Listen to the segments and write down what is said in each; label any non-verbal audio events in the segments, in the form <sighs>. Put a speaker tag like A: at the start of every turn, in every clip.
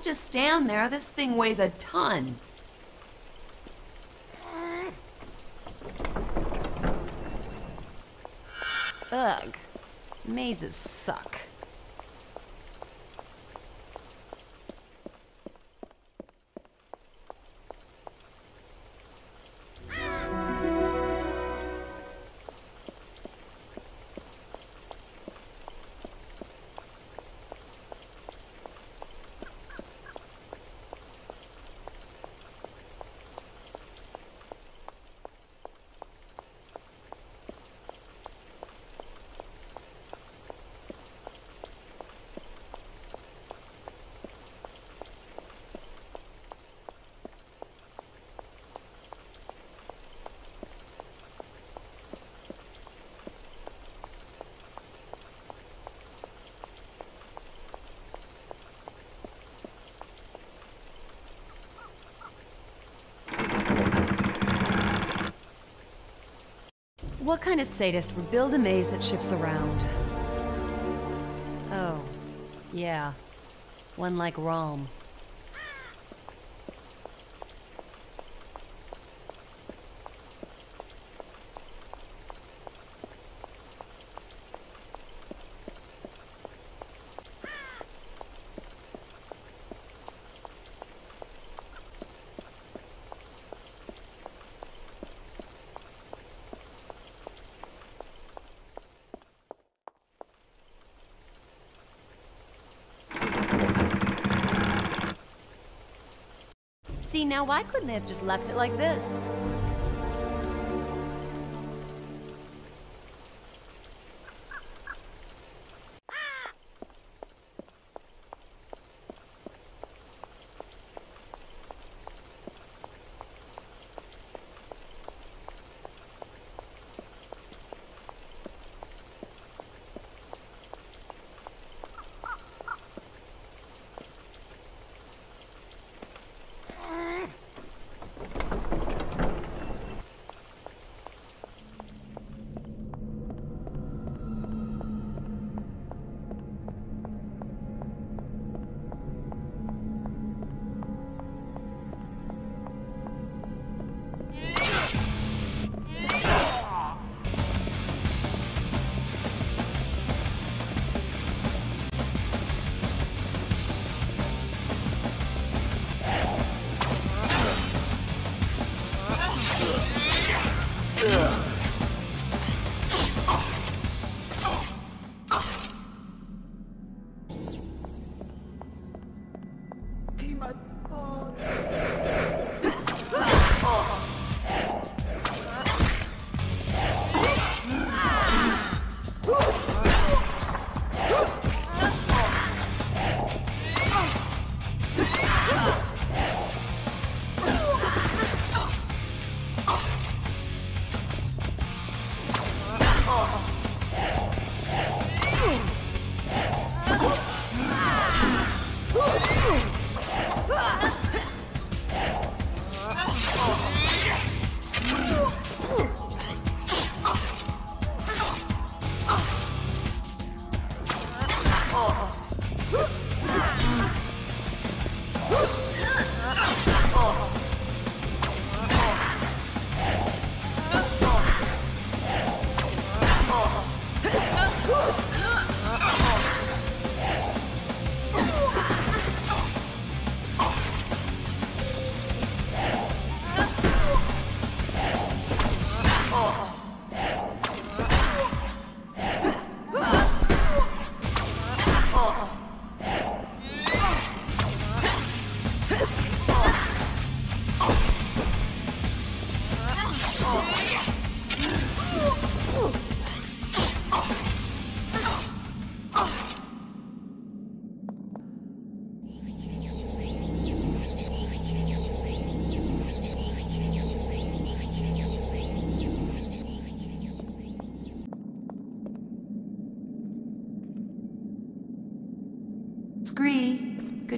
A: Don't just stand there. This thing weighs a ton. Ugh. Mazes suck. What kind of sadist would build a maze that shifts around? Oh, yeah. One like Raum. See, now why couldn't they have just left it like this?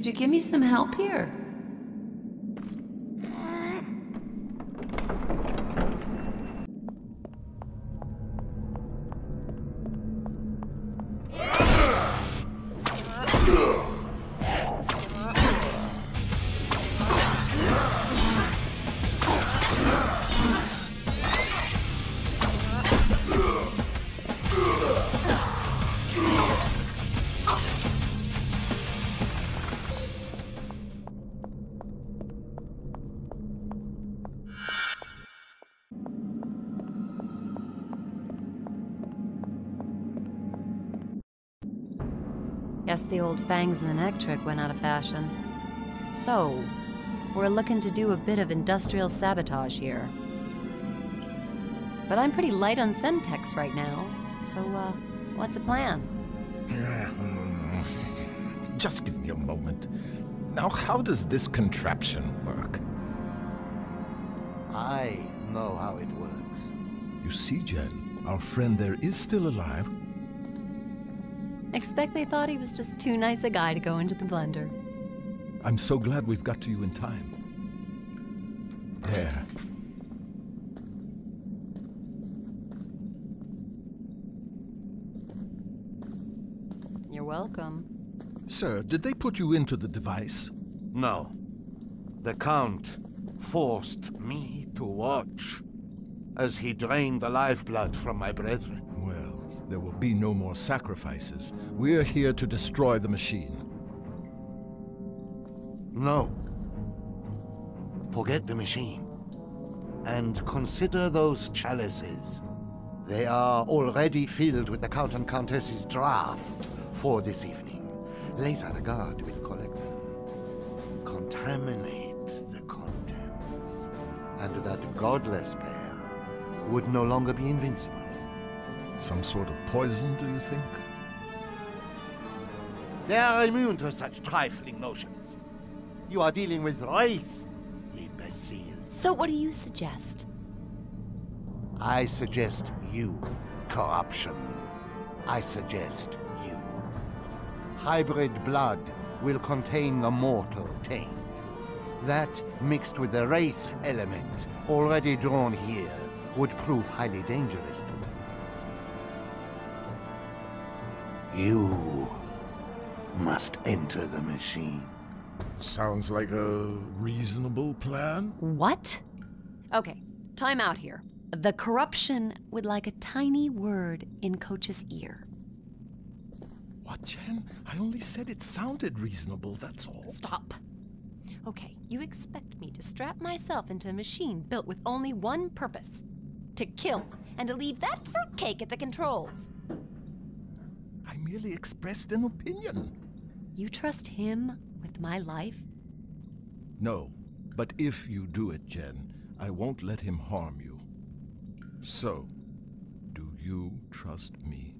A: Could you give me some help here? The old fangs in the neck trick went out of fashion. So, we're looking to do a bit of industrial sabotage here. But I'm pretty light on Semtex right now, so, uh, what's the plan? <sighs>
B: Just give me a moment. Now, how does this contraption work?
C: I know how it works.
B: You see, Jen, our friend there is still alive.
A: Expect they thought he was just too nice a guy to go into the blender.
B: I'm so glad we've got to you in time. There.
A: You're welcome.
B: Sir, did they put you into the device?
C: No. The Count forced me to watch as he drained the lifeblood from my brethren.
B: There will be no more sacrifices. We're here to destroy the machine.
C: No. Forget the machine. And consider those chalices. They are already filled with the Count and Countess's draft for this evening. Later, the guard will collect them. Contaminate the contents. And that godless pair would no longer be invincible.
B: Some sort of poison, do you think?
C: They are immune to such trifling notions. You are dealing with Wraith, imbecile.
A: So what do you suggest?
C: I suggest you, corruption. I suggest you. Hybrid blood will contain the mortal taint. That, mixed with the race element already drawn here, would prove highly dangerous to them. You must enter the machine.
B: Sounds like a reasonable plan.
A: What? Okay, time out here. The corruption would like a tiny word in Coach's ear.
B: What, Jen? I only said it sounded reasonable, that's all.
A: Stop. Okay, you expect me to strap myself into a machine built with only one purpose to kill, and to leave that fruitcake at the controls.
B: Merely expressed an opinion.
A: You trust him with my life?
B: No, but if you do it, Jen, I won't let him harm you. So, do you trust me?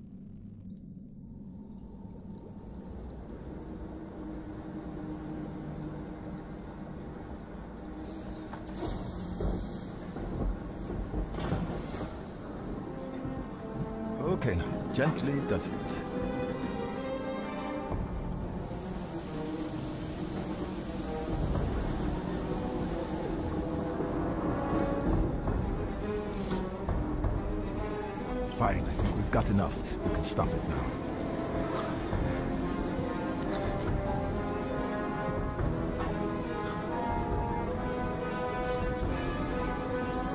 B: Does it. Fine, I think we've got enough. We can stop it now.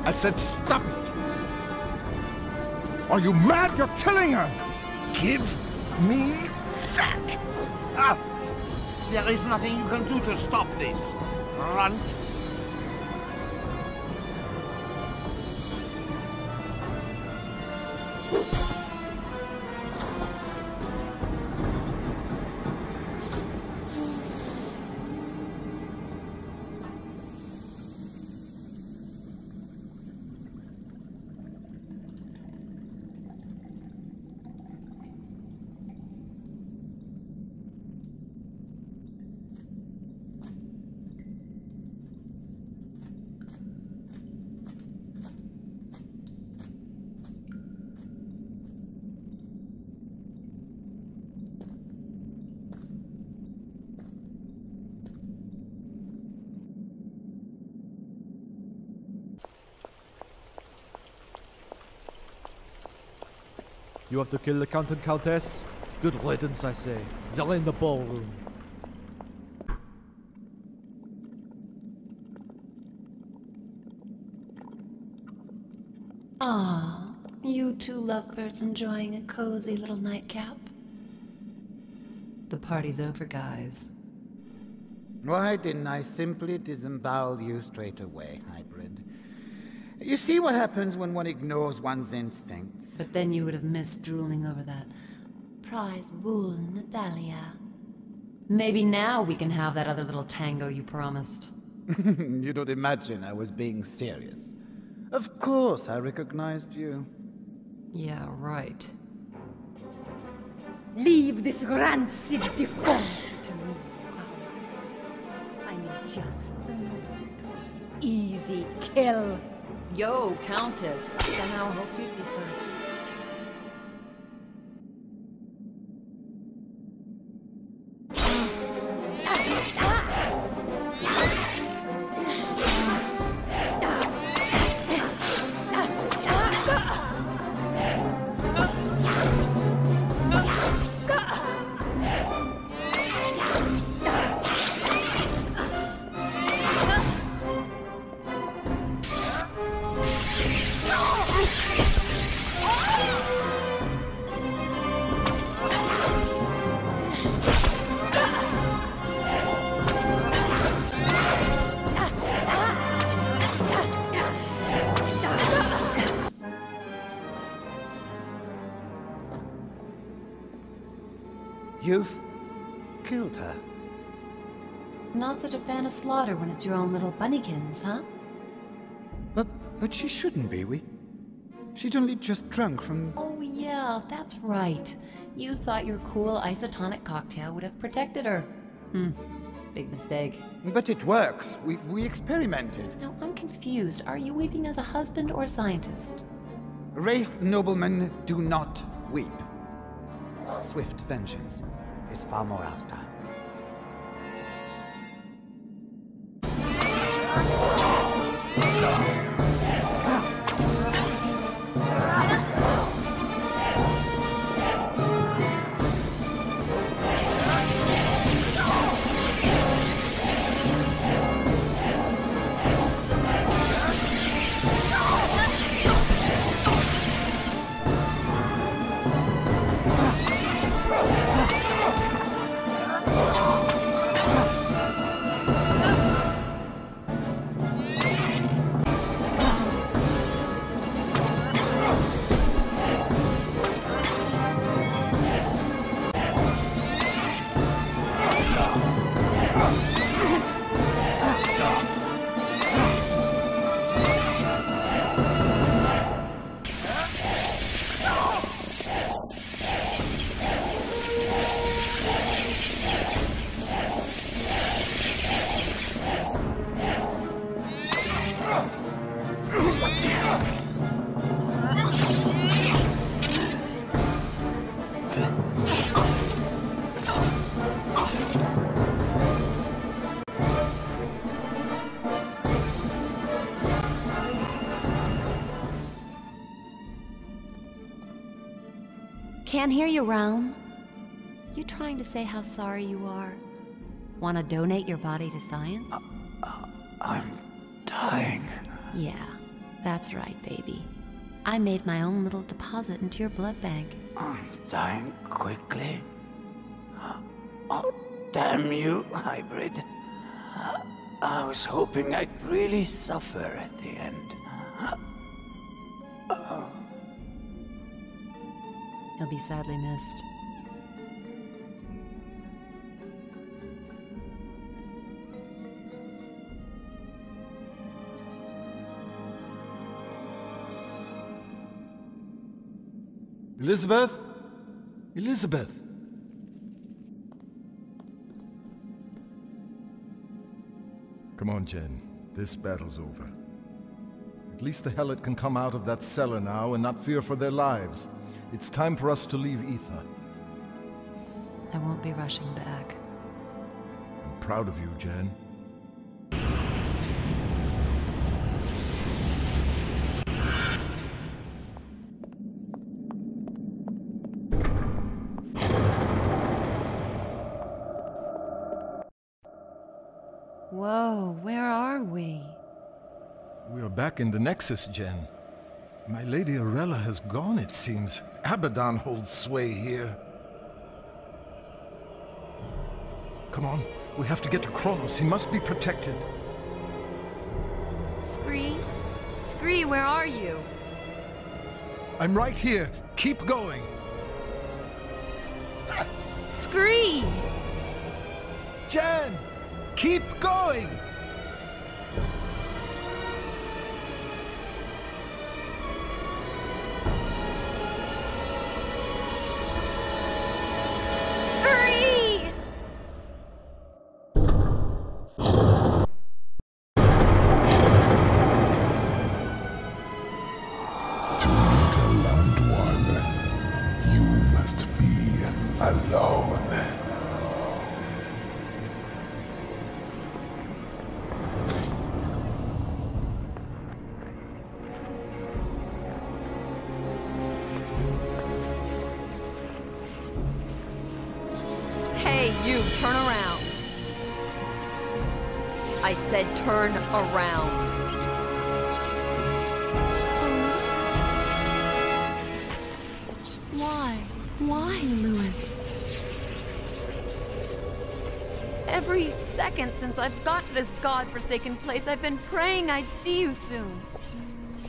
B: I said stop it! Are you mad? You're killing her! Give me that!
C: Ah! There is nothing you can do to stop this, runt.
D: You have to kill the Count and Countess? Good riddance, I say. They're in the ballroom.
A: Ah, you two lovebirds enjoying a cozy little nightcap? The party's over, guys.
E: Why didn't I simply disembowel you straight away, Hybrid? You see what happens when one ignores one's instincts.
A: But then you would have missed drooling over that prize bull, Natalia. Maybe now we can have that other little tango you promised. <laughs>
E: you don't imagine I was being serious. Of course I recognized you.
A: Yeah, right.
F: Leave this rancid deformity to me. I'm just the mode. Easy kill.
A: Yo, Countess. Somehow hope you'd be first.
E: You've killed her.
A: Not such a fan of slaughter when it's your own little bunnykins, huh?
E: But but she shouldn't be, we. She'd only just drunk from
A: Oh yeah, that's right. You thought your cool isotonic cocktail would have protected her. Hmm. Big mistake.
E: But it works. We we experimented.
A: Now, I'm confused. Are you weeping as a husband or a scientist?
E: Wraith noblemen do not weep. Swift vengeance is far more our
A: Can't hear you, Raum. You trying to say how sorry you are? Want to donate your body to science?
E: Uh, uh, I'm dying.
A: Yeah, that's right, baby. I made my own little deposit into your blood bank.
G: I'm dying quickly. Uh, oh, damn you, hybrid. I was hoping I'd really suffer at the end.
A: You'll be sadly missed.
B: Elizabeth? Elizabeth? Come on, Jen. This battle's over. At least the Helot can come out of that cellar now and not fear for their lives. It's time for us to leave Aetha.
A: I won't be rushing back.
B: I'm proud of you, Jen.
A: Whoa, where are we?
B: We are back in the Nexus, Jen. My Lady Arella has gone, it seems. Abaddon holds sway here. Come on, we have to get to Kronos. He must be protected.
A: Scree? Scree, where are you?
B: I'm right here. Keep going.
A: Scree!
B: Jen! Keep going!
A: I said turn around.
F: Why? Why, Lewis?
A: Every second since I've got to this godforsaken place, I've been praying I'd see you soon.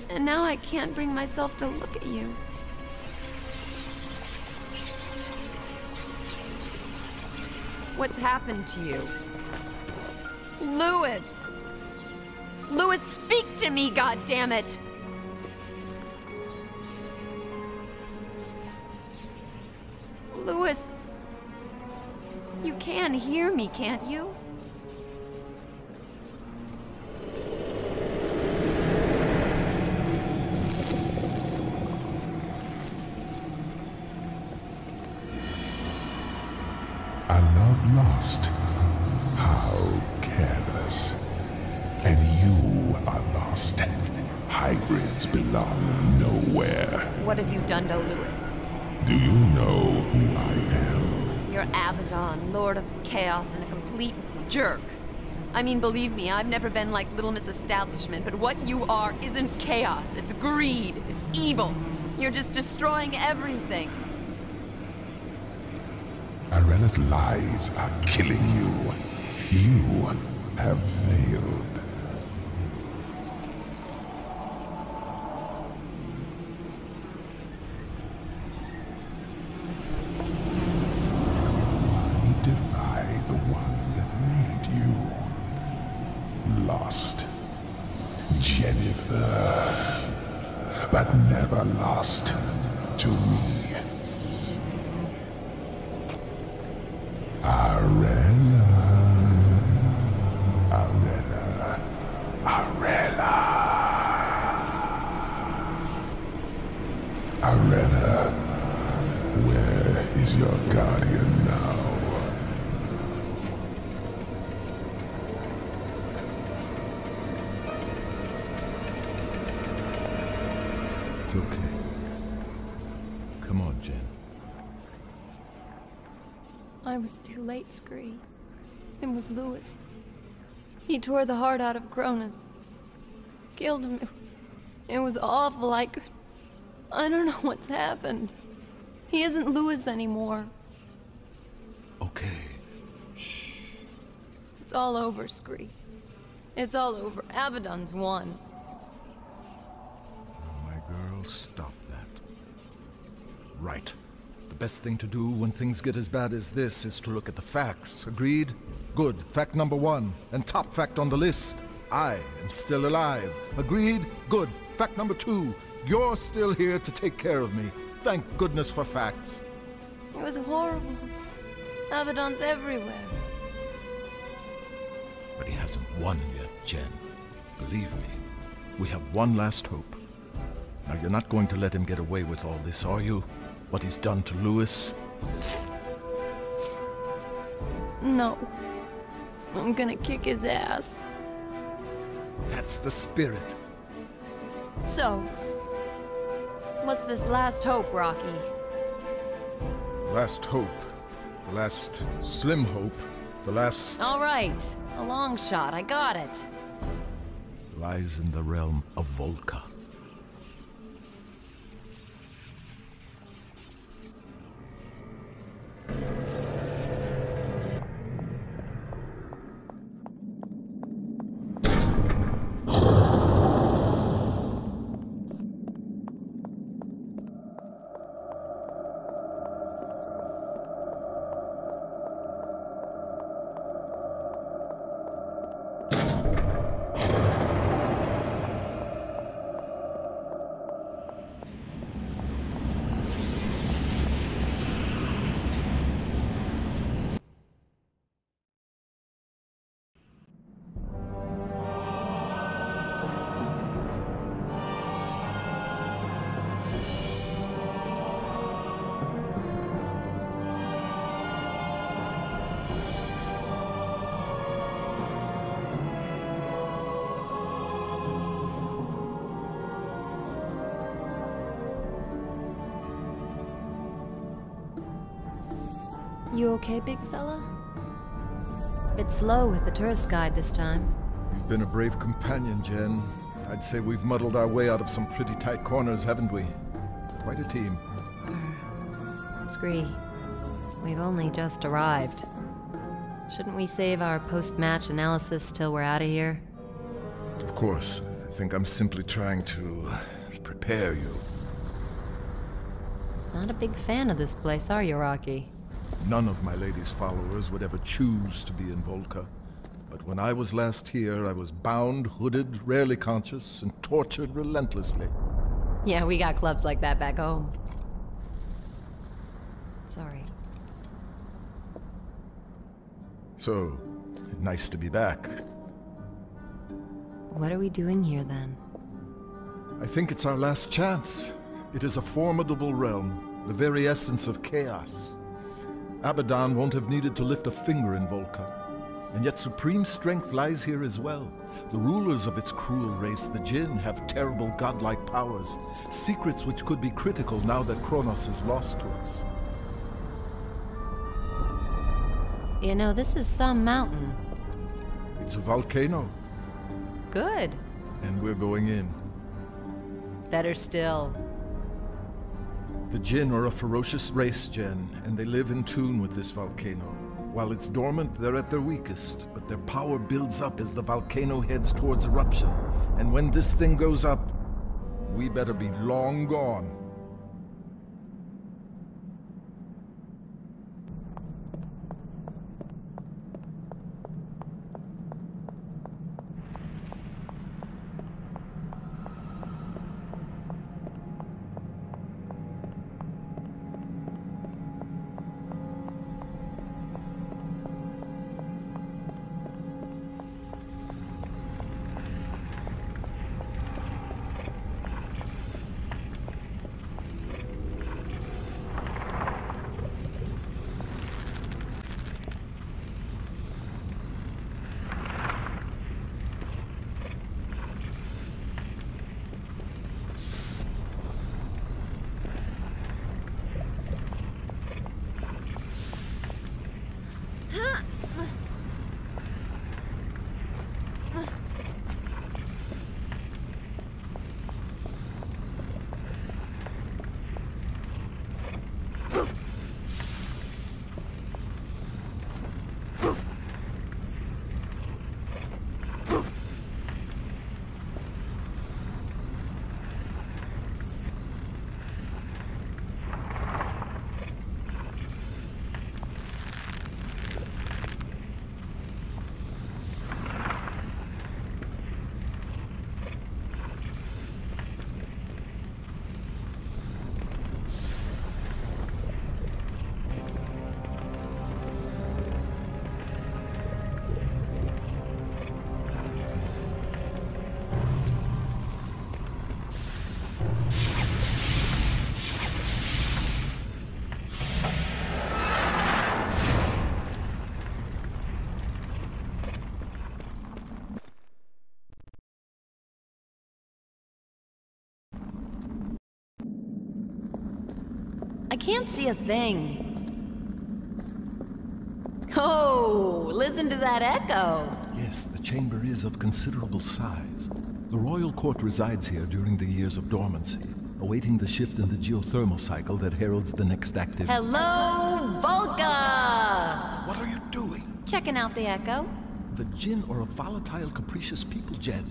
A: And now I can't bring myself to look at you. What's happened to you? Lewis! Lewis, speak to me, goddammit! Lewis, you can hear me, can't you?
H: Love lost. How careless. And you are lost. Hybrids belong nowhere.
A: What have you done to Lewis?
H: Do you know who I am?
A: You're Abaddon, Lord of Chaos, and a complete jerk. I mean, believe me, I've never been like Little Miss Establishment, but what you are isn't chaos. It's greed. It's evil. You're just destroying everything.
H: Arella's lies are killing you. You have failed. Defy the one that made you. Lost. Jennifer. But never lost to me.
A: Scree. It was Lewis. He tore the heart out of Kronos. Killed him. It was awful. I could... I don't know what's happened. He isn't Lewis anymore.
B: Okay. Shh.
A: It's all over, Scree. It's all over. Abaddon's won.
B: My girl, stop that. Right. Best thing to do when things get as bad as this is to look at the facts. Agreed? Good. Fact number one, and top fact on the list. I am still alive. Agreed? Good. Fact number two, you're still here to take care of me. Thank goodness for facts.
A: It was horrible. Abaddon's everywhere.
B: But he hasn't won yet, Jen. Believe me, we have one last hope. Now, you're not going to let him get away with all this, are you? What he's done to Lewis?
A: No. I'm gonna kick his ass.
B: That's the spirit.
A: So, what's this last hope, Rocky?
B: Last hope. The last slim hope. The last
A: All right, a long shot. I got it.
B: lies in the realm of Volca.
A: You okay, big fella? Bit slow with the tourist guide this time.
B: You've been a brave companion, Jen. I'd say we've muddled our way out of some pretty tight corners, haven't we? Quite a team.
A: Scree, we've only just arrived. Shouldn't we save our post-match analysis till we're out of here?
B: Of course, I think I'm simply trying to uh, prepare you.
A: Not a big fan of this place, are you, Rocky?
B: None of my lady's followers would ever choose to be in Volca. But when I was last here, I was bound, hooded, rarely conscious, and tortured relentlessly.
A: Yeah, we got clubs like that back home. Sorry.
B: So, nice to be back.
A: What are we doing here then?
B: I think it's our last chance. It is a formidable realm, the very essence of chaos. Abaddon won't have needed to lift a finger in Volca. And yet supreme strength lies here as well. The rulers of its cruel race, the Jinn, have terrible godlike powers, secrets which could be critical now that Kronos is lost to us.
A: You know, this is some mountain.
B: It's a volcano,
A: Good.
B: and we're going in.
A: Better still.
B: The Jinn are a ferocious race, Jen, and they live in tune with this volcano. While it's dormant, they're at their weakest, but their power builds up as the volcano heads towards eruption. And when this thing goes up, we better be long gone.
A: Can't see a thing. Oh, listen to that echo.
B: Yes, the chamber is of considerable size. The royal court resides here during the years of dormancy, awaiting the shift in the geothermal cycle that heralds the next active.
A: Hello, Volca!
B: What are you doing?
A: Checking out the echo.
B: The Jinn are a volatile, capricious people, Jen.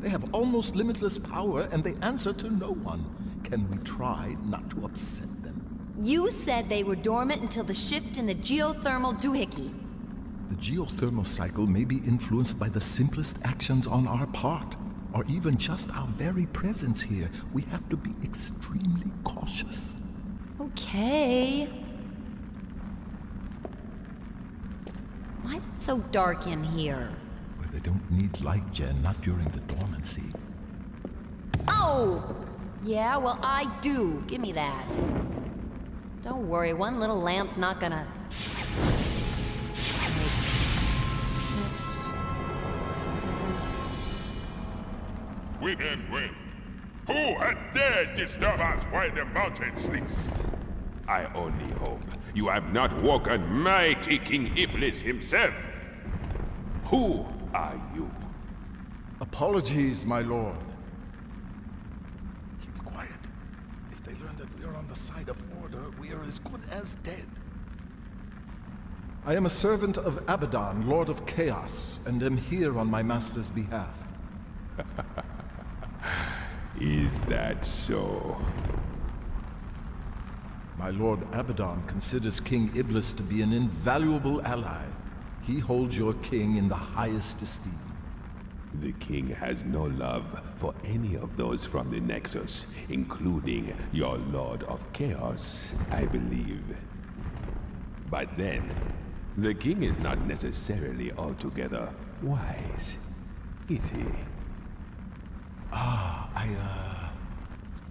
B: They have almost limitless power and they answer to no one. Can we try not to upset them?
A: You said they were dormant until the shift in the geothermal doohickey.
B: The geothermal cycle may be influenced by the simplest actions on our part, or even just our very presence here. We have to be extremely cautious.
A: Okay. Why is it so dark in here?
B: Well, they don't need light, Jen, not during the dormancy.
A: Oh! Yeah, well, I do. Give me that. Don't worry, one little lamp's not gonna. make much.
I: Women win. Who has dared disturb us while the mountain sleeps? I only hope
H: You have not woken mighty King Iblis himself. Who are you?
B: Apologies, my lord. Keep quiet. If they learn that we are on the side of order, we are as good as dead. I am a servant of Abaddon, Lord of Chaos, and am here on my master's behalf. <laughs>
H: Is that so?
B: My lord Abaddon considers King Iblis to be an invaluable ally. He holds your king in the highest esteem.
H: The king has no love for any of those from the Nexus, including your Lord of Chaos, I believe. But then, the king is not necessarily altogether wise, is he?
B: Ah, I, uh...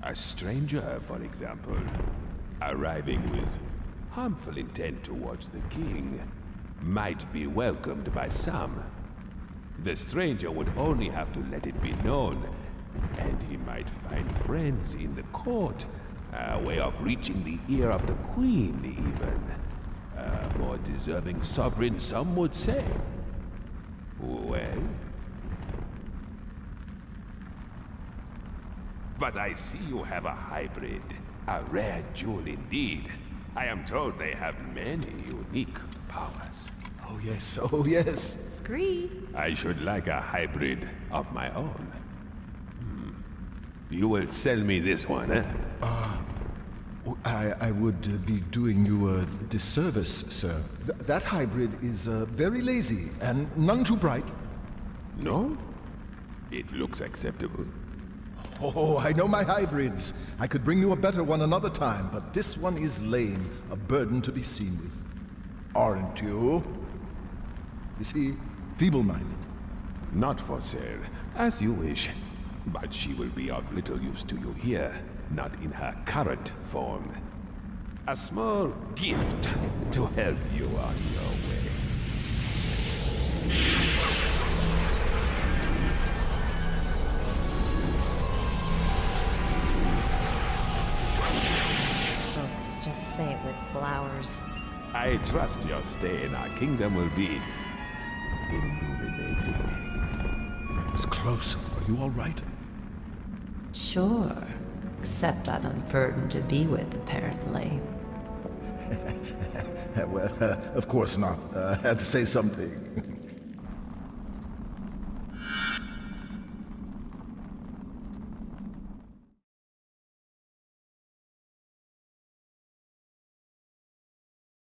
H: A stranger, for example, arriving with harmful intent towards the king, might be welcomed by some. The stranger would only have to let it be known, and he might find friends in the court. A way of reaching the ear of the queen, even. A more deserving sovereign, some would say. Well? But I see you have a hybrid. A rare jewel indeed. I am told they have many unique powers.
B: Oh yes, oh yes.
A: Scree.
H: I should like a hybrid of my own. Hmm. You will sell me this one, eh?
B: Uh, I, I would uh, be doing you a disservice, sir. Th that hybrid is uh, very lazy and none too bright.
H: No? It looks acceptable.
B: Oh, I know my hybrids. I could bring you a better one another time, but this one is lame, a burden to be seen with. Aren't you? You see, feeble-minded.
H: Not for sale, as you wish. But she will be of little use to you here, not in her current form. A small gift to help you on your way.
F: Folks just say it with flowers.
H: I trust your stay in our kingdom will be illuminating.
B: That was close. Are you all right?
F: Sure. Except I'm a burden to be with, apparently. <laughs>
B: well, uh, of course not. Uh, I had to say something.